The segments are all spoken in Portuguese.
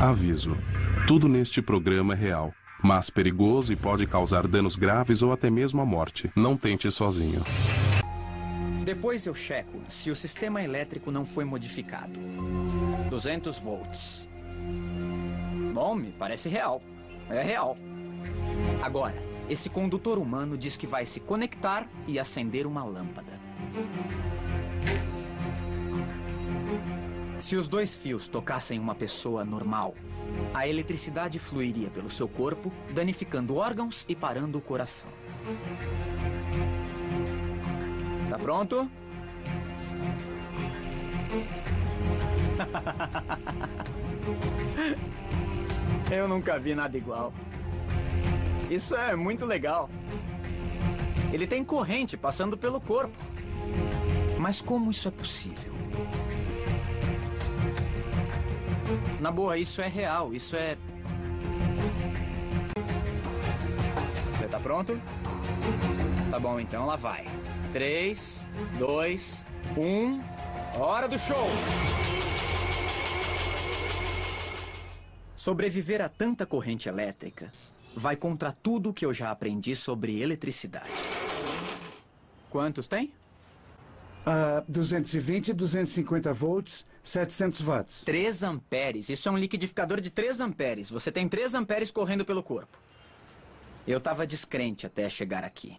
Aviso: tudo neste programa é real, mas perigoso e pode causar danos graves ou até mesmo a morte. Não tente sozinho. Depois eu checo se o sistema elétrico não foi modificado. 200 volts. Bom, me parece real. É real. Agora, esse condutor humano diz que vai se conectar e acender uma lâmpada. Se os dois fios tocassem uma pessoa normal, a eletricidade fluiria pelo seu corpo, danificando órgãos e parando o coração. Tá pronto? Eu nunca vi nada igual. Isso é muito legal. Ele tem corrente passando pelo corpo. Mas como isso é possível? Na boa, isso é real, isso é. Você tá pronto? Tá bom, então lá vai. Três, dois, um. Hora do show! Sobreviver a tanta corrente elétrica vai contra tudo que eu já aprendi sobre eletricidade. Quantos tem? Ah, 220, 250 volts, 700 watts. 3 amperes. Isso é um liquidificador de 3 amperes. Você tem 3 amperes correndo pelo corpo. Eu estava descrente até chegar aqui.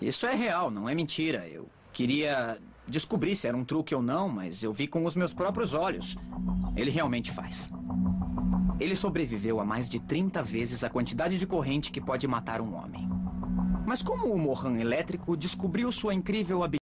Isso é real, não é mentira. Eu queria descobrir se era um truque ou não, mas eu vi com os meus próprios olhos. Ele realmente faz. Ele sobreviveu a mais de 30 vezes a quantidade de corrente que pode matar um homem. Mas como o Mohan elétrico descobriu sua incrível habilidade?